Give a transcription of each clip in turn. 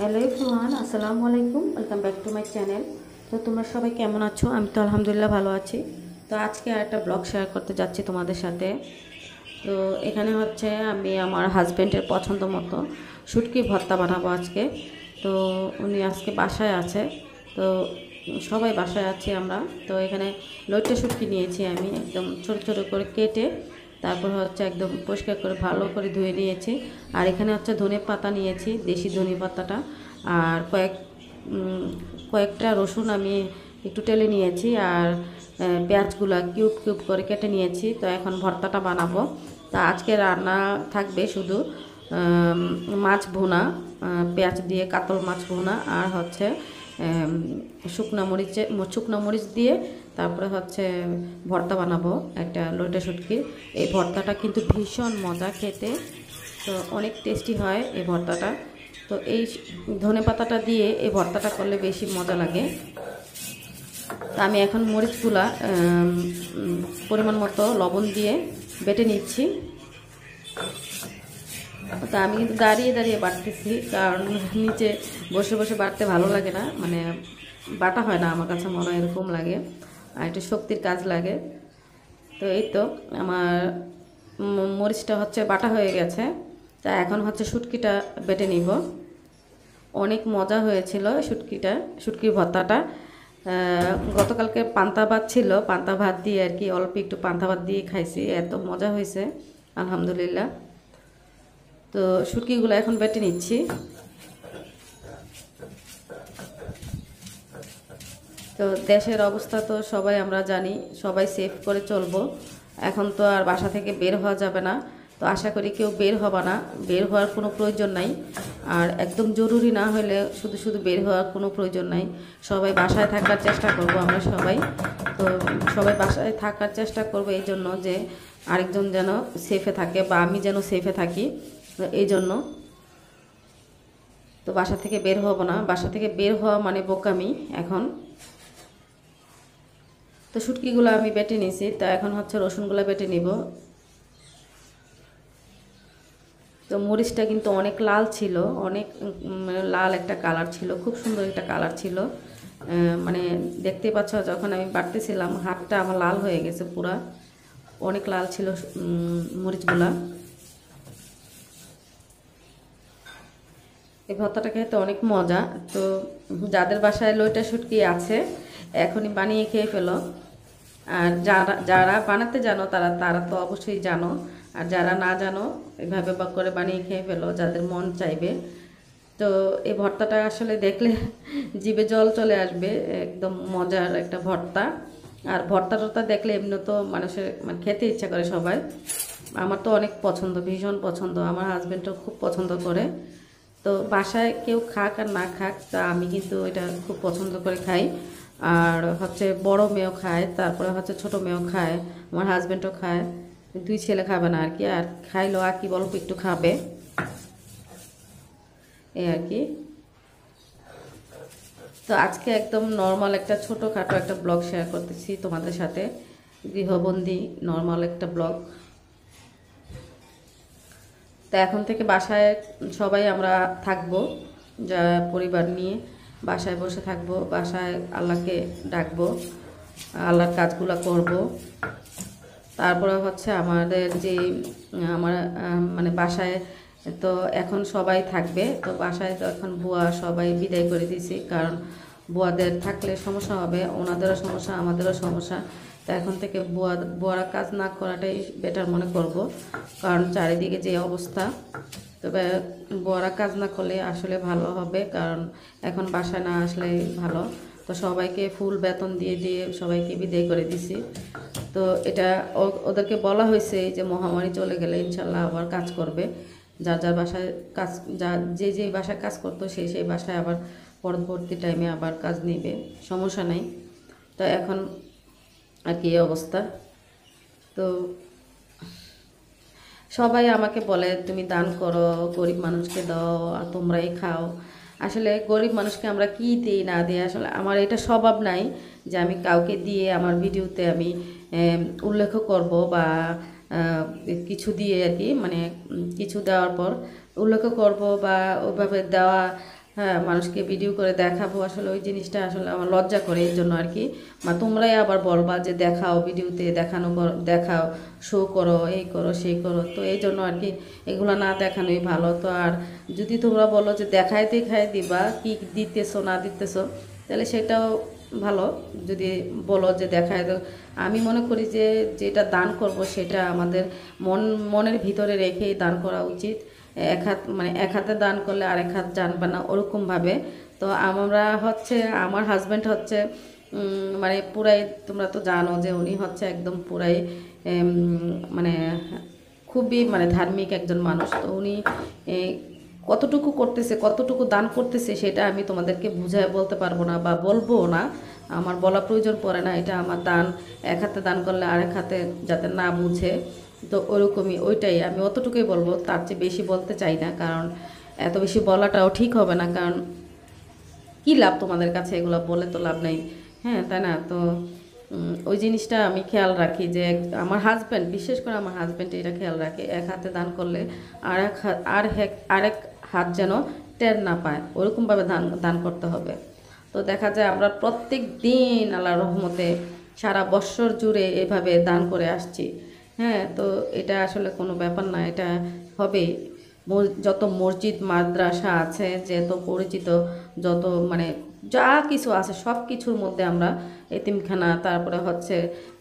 Hello everyone আসসালামু আলাইকুম welcome back to my channel তো তোমরা সবাই কেমন আছো? আমি তো আলহামদুলিল্লাহ ভালো আছি। তো আজকে আর একটা ব্লগ শেয়ার করতে যাচ্ছি তোমাদের সাথে। তো এখানে হচ্ছে আমি আমার হাজব্যান্ডের পছন্দ মতো শুটকি ভর্তা বানাবো আজকে। তো উনি আজকে বাসায় আছে। তো সবাই বাসায় আছি আমরা। তো এখানে লইটে শুটকি নিয়েছি আমি, একদম ছোটো ছোটো করে কেটে তারপর হচ্ছে একদম পরিষ্কার করে ভালো করে ধুয়ে নিয়েছি। আর এখানে হচ্ছে ধনে পাতা নিয়েছি, দেশি ধনে পাতাটা। আর কয়েক কয়েকটা রসুন আমি একটু টেলে নিয়েছি আর পেঁয়াজগুলা কিউব কিউব করে কেটে নিয়েছি। তো এখন ভর্তাটা বানাবো। তা আজকে রান্না থাকবে শুধু মাছ ভুনা পেঁয়াজ দিয়ে কাতল মাছ ভুনা আর হচ্ছে শুকনো মরিচে, শুকনো মরিচ দিয়ে তারপরে হচ্ছে ভর্তা বানাবো, একটা লোটে শুটকি এই ভর্তাটা কিন্তু ভীষণ মজা খেতে, তো অনেক টেস্টি হয় এই ভর্তাটা। তো এই ধনে পাতাটা দিয়ে এই ভর্তাটা করলে বেশি মজা লাগে। তা আমি এখন মরিচগুলা পরিমাণ মতো লবণ দিয়ে বেটে নিচ্ছি। তা আমি কিন্তু দাঁড়িয়ে দাঁড়িয়ে বাটতেছি কারণ নিচে বসে বসে বাটতে ভালো লাগে না মানে বাটা হয় না আমার কাছে, মনে হয় এরকম লাগে। আর একটু শক্তির কাজ লাগে। তো এই তো আমার মরিচটা হচ্ছে বাটা হয়ে গেছে। তা এখন হচ্ছে শুটকিটা বেটে নিব। অনেক মজা হয়েছিল শুটকিটা শুটকির ভর্তাটা। গতকালকে পান্তা ভাত ছিল, পান্তা ভাত দিয়ে আর কি অল্প একটু পান্তা ভাত দিয়ে খাইছি, এত মজা হয়েছে, আলহামদুলিল্লাহ। তো শুটকিগুলো এখন বেটে নিচ্ছি। তো দেশের অবস্থা তো সবাই আমরা জানি, সবাই সেফ করে চলবো। এখন তো আর বাসা থেকে বের হওয়া যাবে না। তো আশা করি কেউ বের হবে না, বের হওয়ার কোনো প্রয়োজন নাই। আর একদম জরুরি না হলে শুধু শুধু বের হওয়ার কোনো প্রয়োজন নাই। সবাই বাসায় থাকার চেষ্টা করব আমরা সবাই। তো সবাই বাসায় থাকার চেষ্টা করব এই জন্য যে আরেকজন যেন সেফে থাকে বা আমি যেন সেফে থাকি এই জন্য। তো বাসা থেকে বের হব না। বাসা থেকে বের হওয়া মানে বোকামি এখন। তো শুটকিগুলো আমি বেটে নিয়েছি। তো এখন হচ্ছে রসুনগুলো বেটে নিব। তো মরিচটা কিন্তু অনেক লাল ছিল, অনেক মানে লাল একটা কালার ছিল, খুব সুন্দর একটা কালার ছিল। মানে দেখতে পাচ্ছ, যখন আমি বাটতেছিলাম হাতটা আমার লাল হয়ে গেছে পুরা। অনেক লাল ছিল মরিচগুলা। এই ভর্তাটা খেতে অনেক মজা। তো যাদের বাসায় লইটা শুটকি আছে এখনই বানিয়ে খেয়ে ফেলো। আর যারা যারা বানাতে জানো, তারা তারা তো অবশ্যই জানো। আর যারা না জানো, এভাবে বা করে বানিয়ে খেয়ে ফেলো, যাদের মন চাইবে। তো এই ভর্তাটা আসলে দেখলে জিভে জল চলে আসবে, একদম মজার একটা ভর্তা। আর ভর্তা টর্তা দেখলে এমনি তো মানুষের মানে খেতে ইচ্ছা করে সবাই। আমার তো অনেক পছন্দ, ভীষণ পছন্দ। আমার হাজব্যান্ডও খুব পছন্দ করে। তো বাসায় কেউ খাক আর না খাক, তা আমি কিন্তু এটা খুব পছন্দ করে খাই। আর হচ্ছে বড় মেয়েও খায়, তারপরে হচ্ছে ছোট মেয়েও খায়, আমার হাজব্যান্ডও খায়। দুই ছেলে খাবে না আর কি, আর খাইলো আর কি বলব একটু খাবে। এই আর কি। তো আজকে একদম নর্মাল একটা ছোটোখাটো একটা ব্লগ শেয়ার করতেছি তোমাদের সাথে। গৃহবন্দী নর্মাল একটা ব্লগ তো এখন থেকে বাসায় সবাই আমরা থাকব যা পরিবার নিয়ে বাসায় বসে থাকব, বাসায় আল্লাহকে ডাকবো, আল্লাহর কাজগুলো করব। তারপরে হচ্ছে আমাদের যে, আমার মানে বাসায় তো এখন সবাই থাকবে, তো বাসায় তো এখন বুয়া সবাই বিদায় করে দিয়েছি, কারণ বুয়াদের থাকলে সমস্যা হবে, ওনাদেরও সমস্যা, আমাদেরও সমস্যা। তো এখন থেকে বুয়া, বুয়ারা কাজ না করাটাই বেটার মনে করব। কারণ চারিদিকে যে অবস্থা, তবে বুয়ারা কাজ না করলে আসলে ভালো হবে। কারণ এখন বাসায় না আসলে ভালো। তো সবাইকে ফুল বেতন দিয়ে দিয়ে সবাইকে বিদায় করে দিছি। তো এটা ওদেরকে বলা হয়েছে যে মহামারী চলে গেলে ইনশাল্লাহ আবার কাজ করবে। যার যার বাসায় কাজ, যা, যে যে বাসায় কাজ করতো সেই সেই বাসায় আবার পরবর্তী টাইমে আবার কাজ নেবে। সমস্যা নাই। তো এখন আর কি অবস্থা? তো সবাই আমাকে বলে, তুমি দান করো, গরিব মানুষকে দাও, আর তোমরাই খাও। আসলে গরিব মানুষকে আমরা কী দিই না দিই? আসলে আমার এটা স্বভাব নাই যে আমি কাউকে দিয়ে আমার ভিডিওতে আমি উল্লেখ করব বা কিছু দিয়ে আর কি মানে কিছু দেওয়ার পর উল্লেখ করব বা ওইভাবে দেওয়া হ্যাঁ মানুষকে ভিডিও করে দেখাবো। আসলে ওই জিনিসটা আসলে আমার লজ্জা করে এই জন্য আর কি মা, তোমরাই আবার বলবা যে দেখাও ভিডিওতে দেখানো দেখাও শো করো, এই করো, সেই করো। তো এই জন্য আর কি এগুলো না দেখানোই ভালো। তো আর যদি তোমরা বলো যে দেখায় দেখায় দিবা, কি দিতেছো, না দিতেছো, তাহলে সেটাও ভালো। যদি বলো যে দেখায় আমি মনে করি যে যেটা দান করব সেটা আমাদের মন, মনের ভিতরে রেখেই দান করা উচিত। এক হাত মানে এক হাতে দান করলে আরেক হাত জানবে না ওরকমভাবে তো আমরা হচ্ছে, আমার হাজব্যান্ড হচ্ছে মানে পুরাই, তোমরা তো জানো যে উনি হচ্ছে একদম পুরাই মানে খুবই মানে ধার্মিক একজন মানুষ। তো উনি কতটুকু করতেছে, কতটুকু দান করতেছে সেটা আমি তোমাদেরকে বুঝায় বলতে পারব না বা বলব না। আমার বলা প্রয়োজন পড়ে না, এটা আমার দান, এক হাতে দান করলে আরেক হাতে যাতে না বুঝে। তো ওরকমই, ওইটাই আমি অতটুকুই বলব, তার চেয়ে বেশি বলতে চাই না, কারণ এত বেশি বলাটাও ঠিক হবে না, কারণ কী লাভ তোমাদের কাছে এগুলো বলে তো লাভ নেই হ্যাঁ তাই না? তো ওই জিনিসটা আমি খেয়াল রাখি যে আমার হাজব্যান্ড বিশেষ করে আমার হাজব্যান্ড এটা খেয়াল রাখে, এক হাতে দান করলে আর এক আর এক আরেক হাত যেন টের না পায়, ওরকমভাবে দান দান করতে হবে। তো দেখা যায় আমরা প্রত্যেক দিন আল্লাহ রহমতে সারা বৎসর জুড়ে এভাবে দান করে আসছি। হ্যাঁ তো এটা আসলে কোনো ব্যাপার না, এটা হবে। যত মসজিদ, মাদ্রাসা আছে যত পরিচিত, যত মানে যা কিছু আছে, সব কিছুর মধ্যে আমরা এতিমখানা, তারপরে হচ্ছে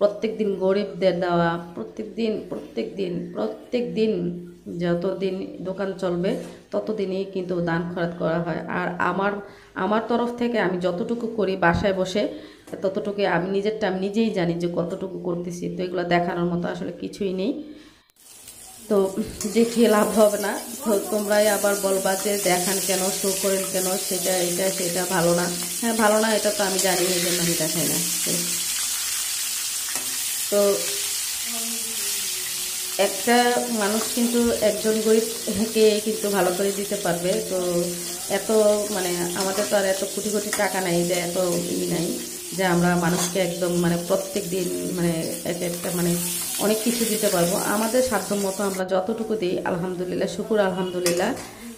প্রত্যেক দিন গরিবদের দেওয়া, প্রত্যেক দিন প্রত্যেক দিন প্রত্যেক দিন যতদিন দোকান চলবে, ততদিনই কিন্তু দান খরচ করা হয়। আর আমার আমার তরফ থেকে আমি যতটুকু করি বাসায় বসে ততটুকু আমি নিজেরটা আমি নিজেই জানি যে কতটুকু করতেছি। তো এগুলো দেখানোর মতো আসলে কিছুই নেই। তো দেখিয়ে লাভ হবে না। তো তোমরাই আবার বলবা যে দেখান কেন শো করেন কেন, সেটা এটা, সেটা ভালো না। হ্যাঁ ভালো না, এটা তো আমি জানি, এই জন্য আমি দেখাই না। তো একটা মানুষ কিন্তু একজন গরিবকে কিন্তু ভালো করে দিতে পারবে। তো এত মানে আমাদের তো আর এত কোটি কোটি টাকা নাই যে এত ই নাই। যে আমরা মানুষকে একদম মানে প্রত্যেক দিন মানে এক একটা মানে অনেক কিছু দিতে পারব। আমাদের সাধ্য মতো আমরা যতটুকু দিই, আলহামদুলিল্লাহ, শুকুর আলহামদুলিল্লাহ।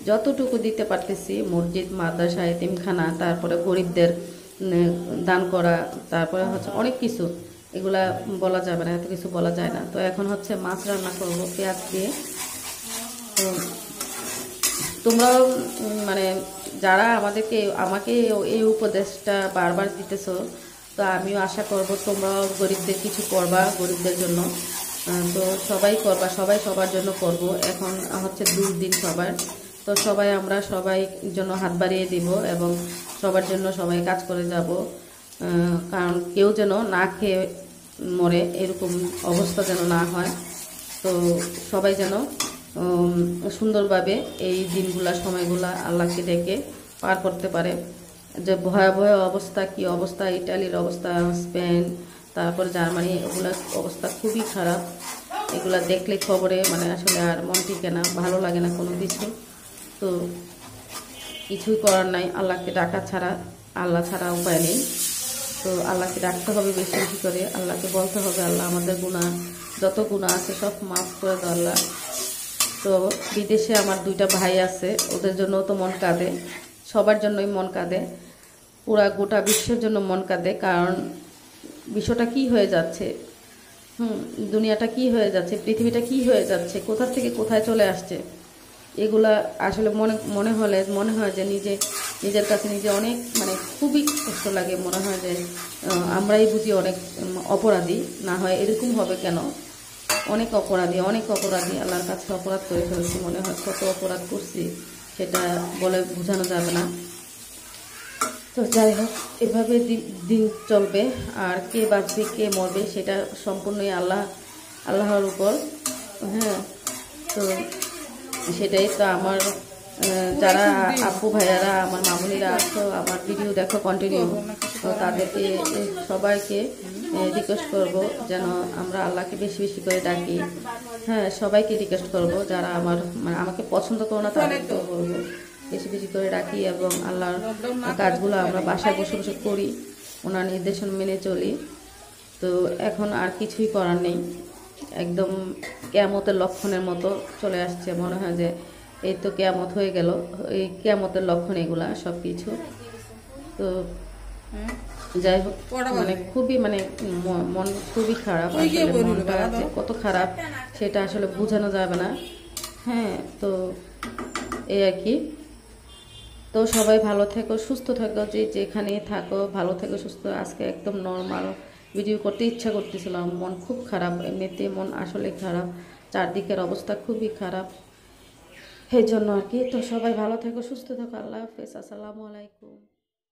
যতটুকু দিতে পারতেছি, মসজিদ, মাদ্রাসা, এতিমখানা, তারপরে গরিবদের দান করা, তারপরে হচ্ছে অনেক কিছু। এগুলা বলা যাবে না, এত কিছু বলা যায় না। তো এখন হচ্ছে মাছ রান্না করব, পেঁয়াজ দিয়ে। তো তোমরাও মানে যারা আমাদেরকে, আমাকে এই উপদেশটা বারবার দিতেছো তো আমিও আশা করব তোমরাও গরিবদের কিছু করবা গরিবদের জন্য। তো সবাই করবা, সবাই সবার জন্য করব। এখন হচ্ছে দুর্দিন সবার। তো সবাই আমরা সবাই জন্য হাত বাড়িয়ে দিব এবং সবার জন্য সবাই কাজ করে যাব। কারণ কেউ যেন না খেয়ে মরে, এরকম অবস্থা যেন না হয়। তো সবাই যেন সুন্দরভাবে এই দিনগুলা, সময়গুলা আল্লাহকে ডেকে পার করতে পারে। যে ভয়াবহ অবস্থা, কি অবস্থা, ইটালির অবস্থা, স্পেন, তারপর জার্মানি এগুলোর অবস্থা খুবই খারাপ। এগুলো দেখলে খবরে মানে আসলে আর মন টিকে না, ভালো লাগে না কোনো কিছু। তো কিছুই করার নাই, আল্লাহকে ডাকা ছাড়া, আল্লাহ ছাড়া উপায় নেই। তো আল্লাহকে ডাকতে হবে বেশি বেশি করে, আল্লাহকে বলতে হবে, আল্লাহ আমাদের গুণা যত গুণা আছে সব মাফ করে দাও আল্লাহ। তো বিদেশে আমার দুইটা ভাই আছে, ওদের জন্য তো মন কাঁদে। সবার জন্যই মন কাঁদে। পুরা গোটা বিশ্বের জন্য মন কাঁদে, কারণ বিশ্বটা কি হয়ে যাচ্ছে? হুম, দুনিয়াটা কি হয়ে যাচ্ছে? পৃথিবীটা কি হয়ে যাচ্ছে? কোথা থেকে কোথায় চলে আসছে? এগুলা আসলে মনে মনে হলে, মনে হয় যে নিজে, নিজের কাছে নিজে অনেক মানে খুবই কষ্ট লাগে। মনে হয় যে আমরাই বুঝি অনেক অপরাধী। না হয় এরকম হবে কেন? অনেক অপরাধী অনেক অপরাধী। আল্লাহর কাছে অপরাধ করে ফেলছি মনে হয়। কত অপরাধ করছি। সেটা বলে বোঝানো যাবে না। তো যাই হোক, এভাবে দিন চলবে। আর কে বাঁচবে, কে মরবে, সেটা সম্পূর্ণই আল্লাহ, আল্লাহর উপর। হ্যাঁ তো সেটাই তো আমার যারা আপু ভাইয়ারা, আমার মামুনিরা আছো, আমার ভিডিও দেখো কন্টিনিউ তো তাদেরকে, সবাইকে রিকোয়েস্ট করব যেন আমরা আল্লাহকে বেশি বেশি করে ডাকি। হ্যাঁ সবাইকে রিকোয়েস্ট করব যারা আমার মানে আমাকে পছন্দ করো না তাদেরকেও বলব বেশি বেশি করে ডাকি এবং আল্লাহর কাজগুলো আমরা বাসায় বসে বসে করি ওনার নির্দেশন মেনে চলি। তো এখন আর কিছুই করার নেই। একদম কেয়ামতের লক্ষণের মতো চলে আসছে মনে হয় যে এই তো কেয়ামত হয়ে গেল এই কেয়ামতের লক্ষণ এগুলা সব কিছু তো যাই হোক মানে খুবই মানে মন খুবই খারাপ মনটা যে কত খারাপ সেটা আসলে বোঝানো যাবে না। হ্যাঁ তো এই আর কি। তো সবাই ভালো থেকো সুস্থ থাকো যে যেখানে থাকো ভালো থেকো সুস্থ। আজকে একদম নর্মাল ভিডিও করতে ইচ্ছা করতেছিলাম মন খুব খারাপ এমনিতে মন আসলে খারাপ চারদিকের অবস্থা খুবই খারাপ। এই জন্য আর কি। তো সবাই ভালো থেকো সুস্থ থাকো আল্লাহ হাফেজ আসসালামু আলাইকুম।